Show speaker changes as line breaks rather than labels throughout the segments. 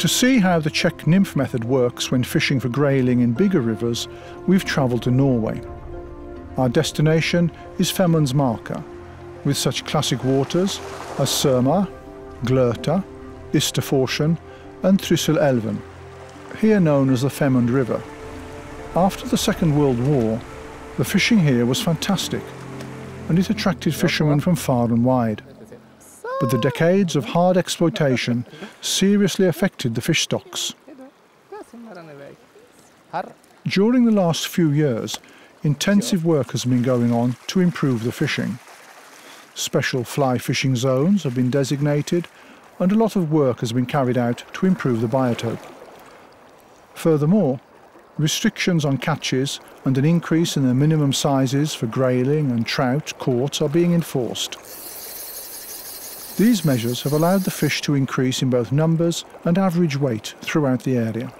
To see how the Czech nymph method works when fishing for grayling in bigger rivers, we've travelled to Norway. Our destination is Femundsmarka, with such classic waters as Surma, Gløta, Isterforsen and Trysilelven, here known as the Femund River. After the Second World War, the fishing here was fantastic, and it attracted fishermen from far and wide but the decades of hard exploitation seriously affected the fish stocks. During the last few years, intensive work has been going on to improve the fishing. Special fly fishing zones have been designated and a lot of work has been carried out to improve the biotope. Furthermore, restrictions on catches and an increase in the minimum sizes for grayling and trout caught are being enforced. These measures have allowed the fish to increase in both numbers and average weight throughout the area.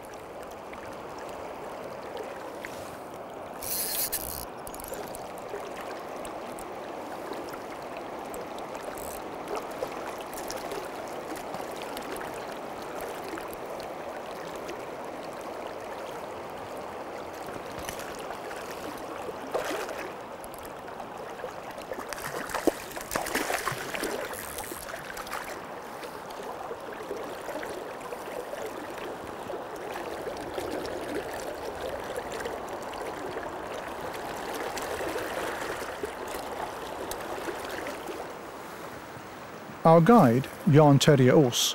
Our guide, Jan Terje Os,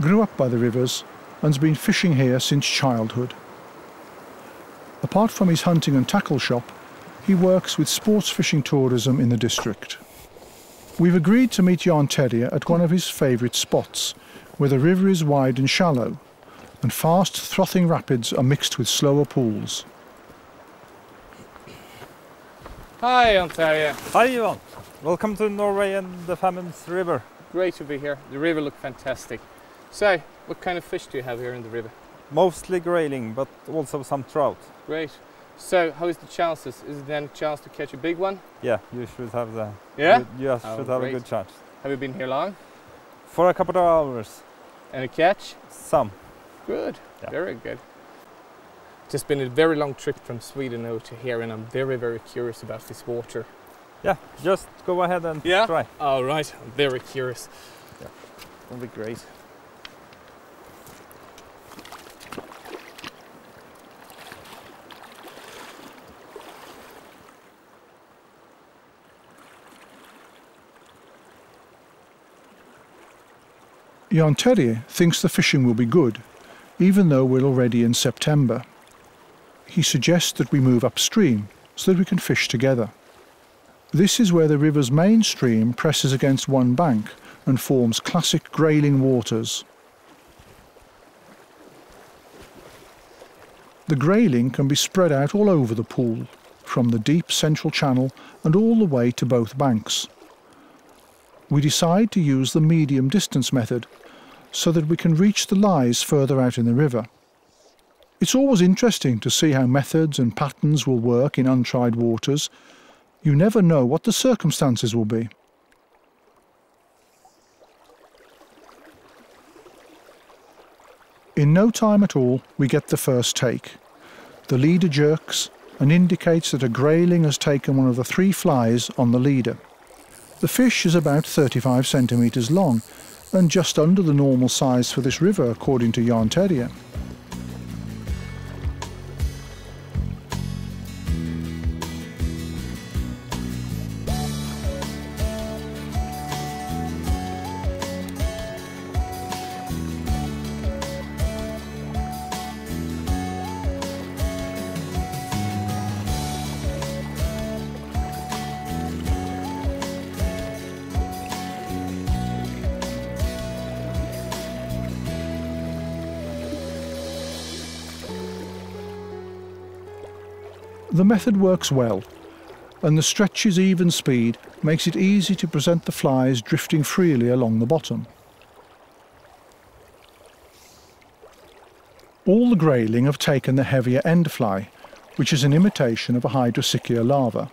grew up by the rivers and has been fishing here since childhood. Apart from his hunting and tackle shop, he works with sports fishing tourism in the district. We've agreed to meet Jan Terje at one of his favourite spots, where the river is wide and shallow, and fast frothing rapids are mixed with slower pools.
Hi, Jan Terje.
Hi, Ivan. Welcome to Norway and the Femunds River.
Great to be here. The river looks fantastic. So, what kind of fish do you have here in the river?
Mostly grayling, but also some trout.
Great. So, how is the chances? Is there any chance to catch a big one?
Yeah, you should have the.
Yeah?
You, you
Oh,
should have
great.
a good chance.
Have you been here long?
For a couple of hours, And
Any catch?
some.
Good.
Yeah.
Very good. Just been a very long trip from Sweden over to here, and I'm very, very curious about this water.
Yeah, just go ahead and
Yeah?
try.
All right. I'm very curious.
Yeah, It'll be great.
Jan Terje thinks the fishing will be good, even though we're already in September. He suggests that we move upstream so that we can fish together. This is where the river's main stream presses against one bank and forms classic grayling waters. The grayling can be spread out all over the pool, from the deep central channel and all the way to both banks. We decide to use the medium distance method so that we can reach the lies further out in the river. It's always interesting to see how methods and patterns will work in untried waters. You never know what the circumstances will be. In no time at all, we get the first take. The leader jerks and indicates that a grayling has taken one of the three flies on the leader. The fish is about 35 centimetres long and just under the normal size for this river, according to Jan Terje. The method works well, and the stretch's even speed makes it easy to present the flies drifting freely along the bottom. All the grayling have taken the heavier end fly, which is an imitation of a hydropsyche larva.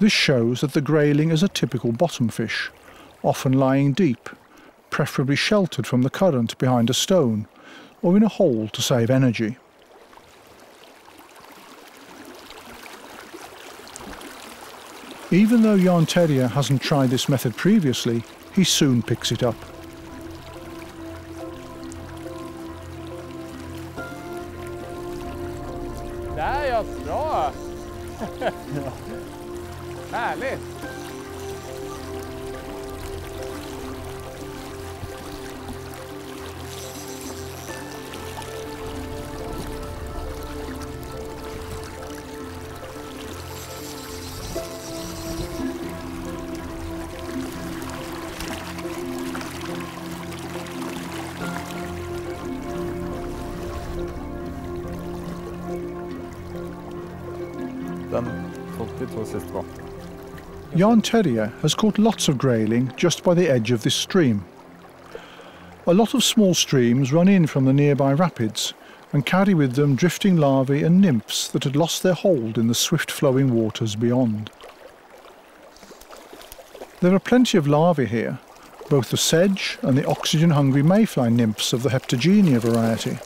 This shows that the grayling is a typical bottom fish, often lying deep, preferably sheltered from the current behind a stone, or in a hole to save energy. Even though Jan Terje hasn't tried this method previously, he soon picks it up.
Där ja, bra! Härligt!
Jan Terje has caught lots of grayling just by the edge of this stream. A lot of small streams run in from the nearby rapids and carry with them drifting larvae and nymphs that had lost their hold in the swift flowing waters beyond. There are plenty of larvae here, both the sedge and the oxygen hungry mayfly nymphs of the Heptagenia variety.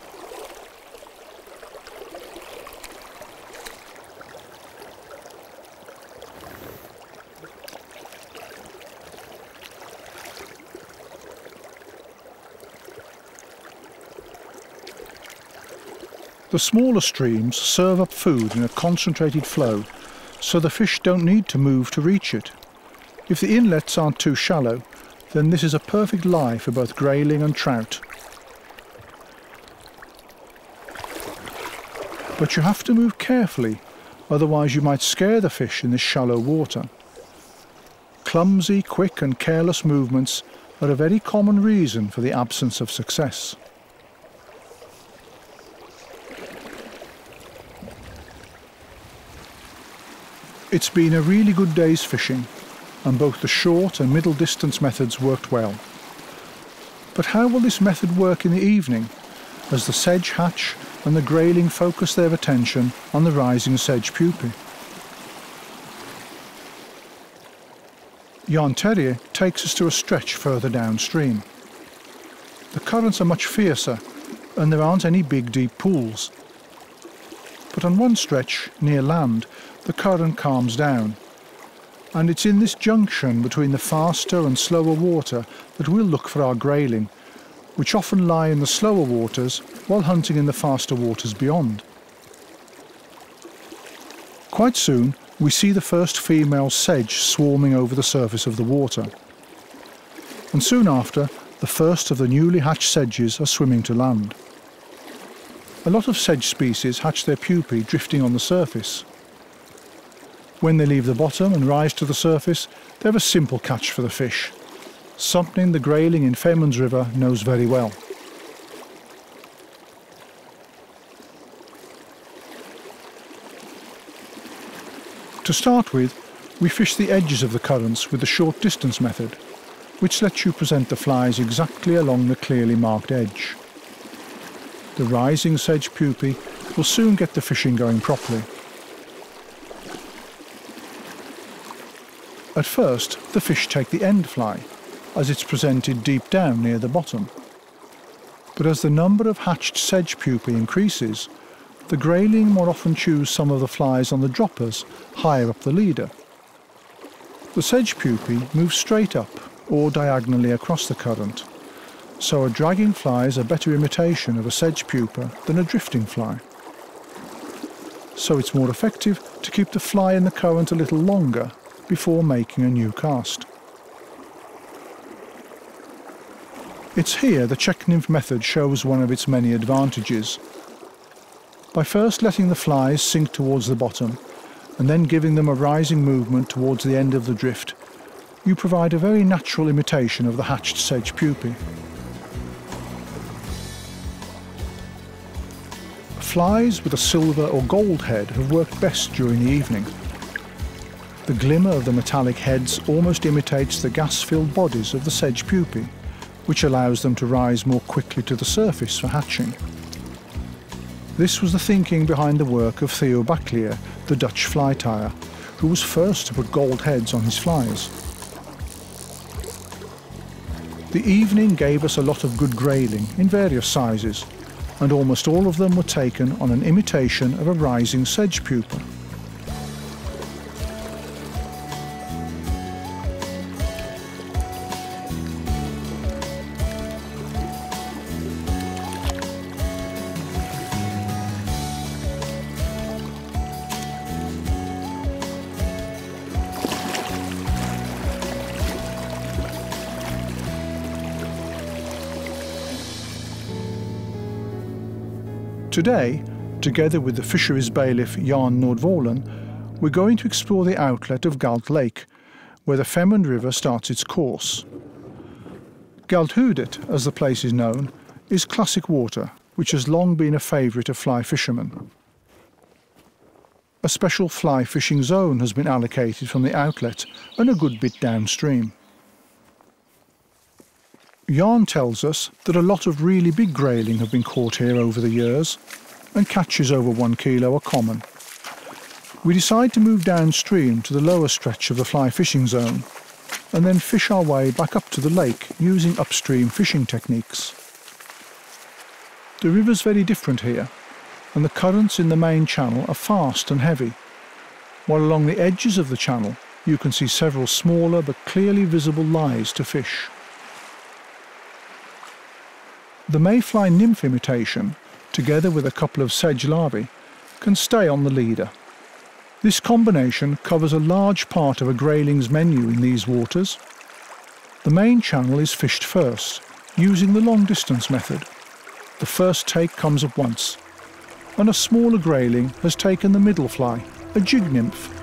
The smaller streams serve up food in a concentrated flow, so the fish don't need to move to reach it. If the inlets aren't too shallow, then this is a perfect lie for both grayling and trout. But you have to move carefully, otherwise you might scare the fish in this shallow water. Clumsy, quick and careless movements are a very common reason for the absence of success. It's been a really good day's fishing, and both the short and middle distance methods worked well. But how will this method work in the evening, as the sedge hatch and the grayling focus their attention on the rising sedge pupae? Jan Terje takes us to a stretch further downstream. The currents are much fiercer, and there aren't any big deep pools. But on one stretch, near land, the current calms down. And it's in this junction between the faster and slower water that we'll look for our grayling, which often lie in the slower waters while hunting in the faster waters beyond. Quite soon, we see the first female sedge swarming over the surface of the water. And soon after, the first of the newly hatched sedges are swimming to land. A lot of sedge species hatch their pupae drifting on the surface. When they leave the bottom and rise to the surface, they have a simple catch for the fish, something the grayling in Femund's River knows very well. To start with, we fish the edges of the currents with the short distance method, which lets you present the flies exactly along the clearly marked edge. The rising sedge pupae will soon get the fishing going properly. At first, the fish take the end fly, as it's presented deep down near the bottom. But as the number of hatched sedge pupae increases, the grayling more often choose some of the flies on the droppers higher up the leader. The sedge pupae move straight up or diagonally across the current, so a dragging fly is a better imitation of a sedge pupa than a drifting fly. So it's more effective to keep the fly in the current a little longer before making a new cast. It's here the Czech nymph method shows one of its many advantages. By first letting the flies sink towards the bottom and then giving them a rising movement towards the end of the drift, you provide a very natural imitation of the hatched sedge pupae. Flies with a silver or gold head have worked best during the evening. The glimmer of the metallic heads almost imitates the gas-filled bodies of the sedge pupae, which allows them to rise more quickly to the surface for hatching. This was the thinking behind the work of Theo Bakelaar, the Dutch fly tyer, who was first to put gold heads on his flies. The evening gave us a lot of good grayling in various sizes, and almost all of them were taken on an imitation of a rising sedge pupa. Today, together with the fisheries bailiff Jan Nordvolen, we're going to explore the outlet of Galt Lake, where the Femund River starts its course. Galthudet, as the place is known, is classic water, which has long been a favourite of fly fishermen. A special fly fishing zone has been allocated from the outlet and a good bit downstream. Jan tells us that a lot of really big grayling have been caught here over the years, and catches over one kilo are common. We decide to move downstream to the lower stretch of the fly fishing zone, and then fish our way back up to the lake using upstream fishing techniques. The river's very different here, and the currents in the main channel are fast and heavy, while along the edges of the channel you can see several smaller but clearly visible lies to fish. The mayfly nymph imitation, together with a couple of sedge larvae, can stay on the leader. This combination covers a large part of a grayling's menu in these waters. The main channel is fished first, using the long distance method. The first take comes at once, and a smaller grayling has taken the middle fly, a jig nymph,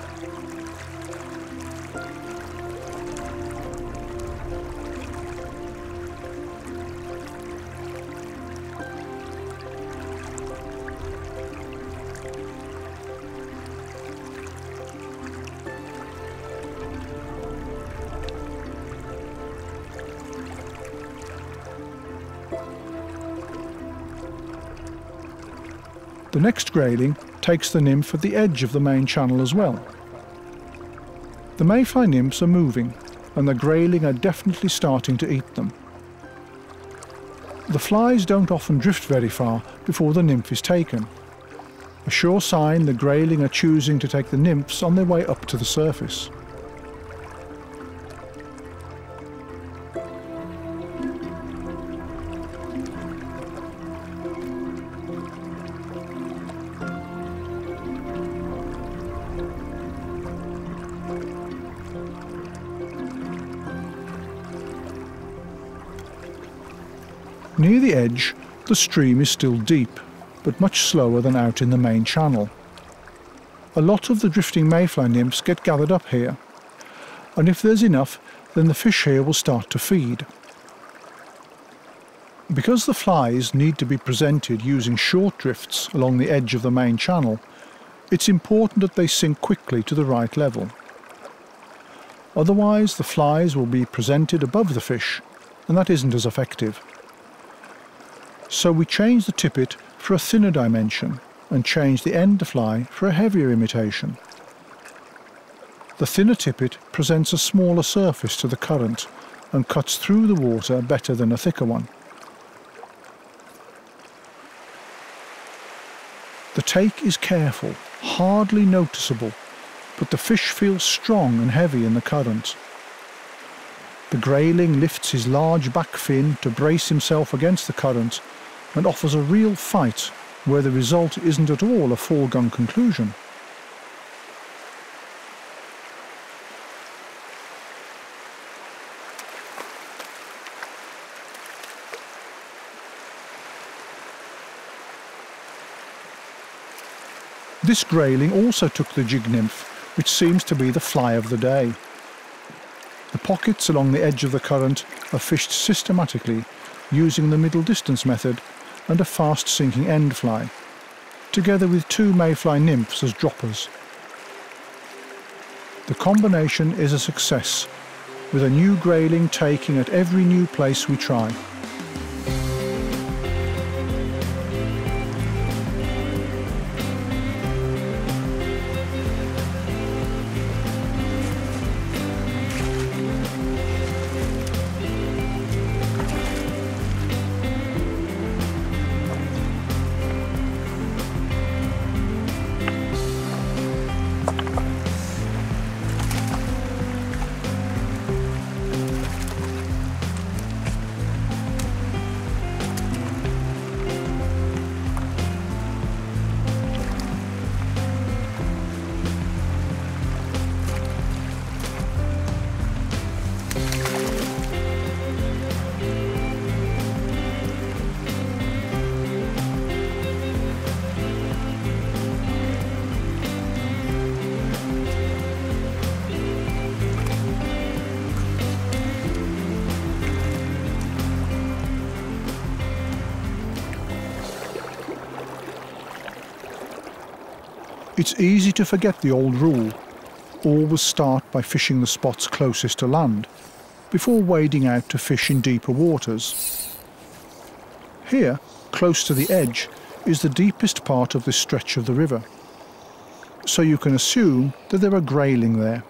The next grayling takes the nymph at the edge of the main channel as well. The mayfly nymphs are moving, and the grayling are definitely starting to eat them. The flies don't often drift very far before the nymph is taken. A sure sign the grayling are choosing to take the nymphs on their way up to the surface. Near the edge, the stream is still deep, but much slower than out in the main channel. A lot of the drifting mayfly nymphs get gathered up here, and if there's enough, then the fish here will start to feed. Because the flies need to be presented using short drifts along the edge of the main channel, it's important that they sink quickly to the right level. Otherwise the flies will be presented above the fish, and that isn't as effective. So we change the tippet for a thinner dimension and change the end fly for a heavier imitation. The thinner tippet presents a smaller surface to the current and cuts through the water better than a thicker one. The take is careful, hardly noticeable, but the fish feels strong and heavy in the current. The grayling lifts his large back fin to brace himself against the current and offers a real fight where the result isn't at all a foregone conclusion. This grayling also took the jig nymph, which seems to be the fly of the day. Pockets along the edge of the current are fished systematically using the middle distance method and a fast sinking end fly, together with two mayfly nymphs as droppers. The combination is a success, with a new grayling taking at every new place we try. It's easy to forget the old rule. Always start by fishing the spots closest to land, before wading out to fish in deeper waters. Here, close to the edge, is the deepest part of this stretch of the river. So you can assume that there are grayling there.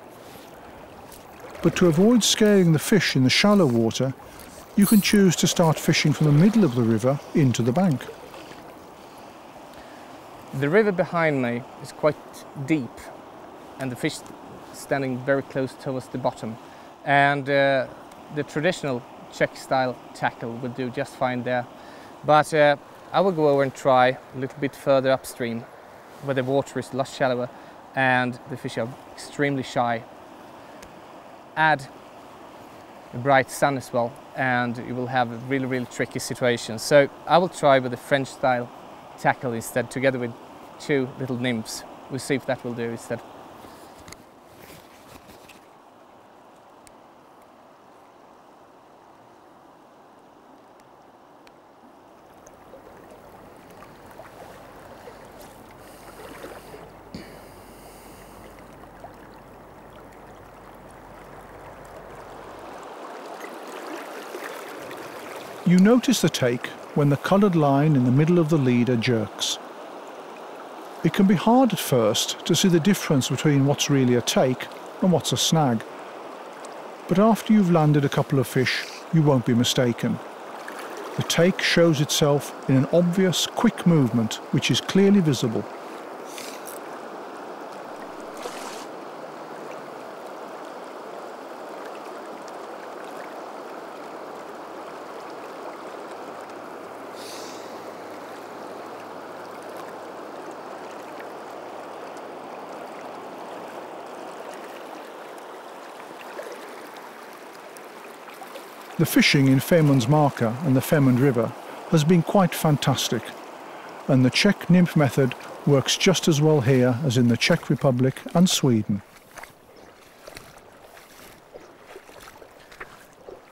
But to avoid scaring the fish in the shallow water, you can choose to start fishing from the middle of the river into the bank.
The river behind me is quite deep and the fish standing very close towards the bottom. And uh, the traditional Czech style tackle would do just fine there. But uh, I will go over and try a little bit further upstream where the water is a lot shallower and the fish are extremely shy. Add the bright sun as well and you will have a really really tricky situation. So I will try with the French style tackle instead together with two little nymphs. We'll see if that will do instead.
You notice the take when the coloured line in the middle of the leader jerks. It can be hard at first to see the difference between what's really a take and what's a snag. But after you've landed a couple of fish, you won't be mistaken. The take shows itself in an obvious, quick movement which is clearly visible. The fishing in Femundsmarka and the Femund River has been quite fantastic, and the Czech nymph method works just as well here as in the Czech Republic and Sweden.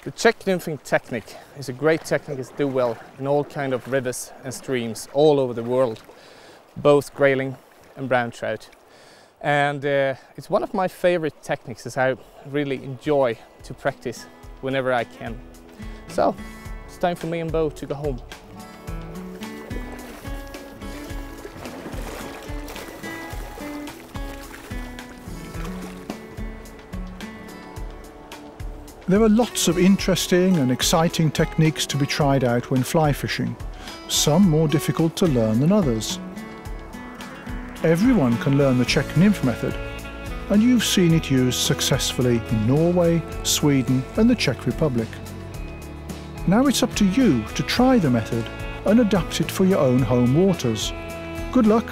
The Czech nymphing technique is a great technique to do well in all kind of rivers and streams all over the world, both grayling and brown trout. And uh, it's one of my favorite techniques as I really enjoy to practice whenever I can. So, it's time for me and Bo to go home.
There are lots of interesting and exciting techniques to be tried out when fly fishing, some more difficult to learn than others. Everyone can learn the Czech nymph method, and you've seen it used successfully in Norway, Sweden and the Czech Republic. Now it's up to you to try the method and adapt it for your own home waters. Good luck!